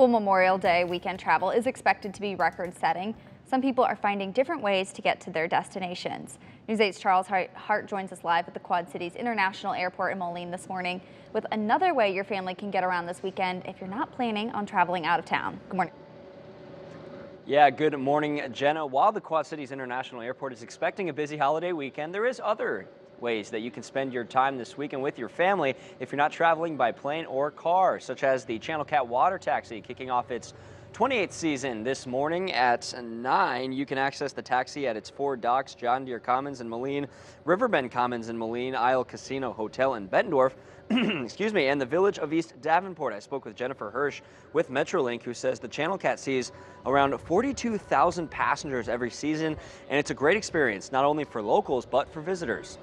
Well, Memorial Day weekend travel is expected to be record setting. Some people are finding different ways to get to their destinations. News 8's Charles Hart joins us live at the Quad Cities International Airport in Moline this morning with another way your family can get around this weekend if you're not planning on traveling out of town. Good morning. Yeah, good morning, Jenna. While the Quad Cities International Airport is expecting a busy holiday weekend, there is other ways that you can spend your time this weekend with your family if you're not traveling by plane or car, such as the Channel Cat Water Taxi kicking off its 28th season this morning at 9. You can access the taxi at its four docks, John Deere Commons in Moline, Riverbend Commons in Moline, Isle Casino Hotel in Bettendorf, excuse me, and the village of East Davenport. I spoke with Jennifer Hirsch with Metrolink, who says the Channel Cat sees around 42,000 passengers every season, and it's a great experience, not only for locals, but for visitors.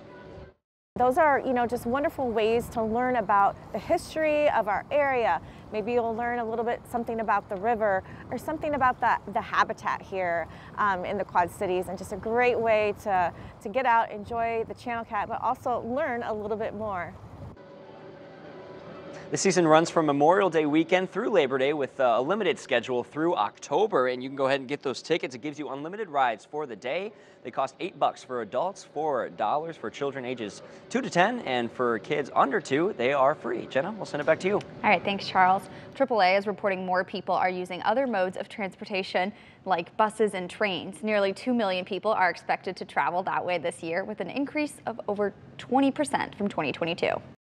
Those are, you know, just wonderful ways to learn about the history of our area. Maybe you'll learn a little bit something about the river or something about the, the habitat here um, in the Quad Cities and just a great way to, to get out, enjoy the Channel Cat, but also learn a little bit more. The season runs from Memorial Day weekend through Labor Day with uh, a limited schedule through October, and you can go ahead and get those tickets. It gives you unlimited rides for the day. They cost eight bucks for adults, four dollars for children ages two to 10, and for kids under two, they are free. Jenna, we'll send it back to you. All right, thanks, Charles. AAA is reporting more people are using other modes of transportation like buses and trains. Nearly 2 million people are expected to travel that way this year with an increase of over 20% from 2022.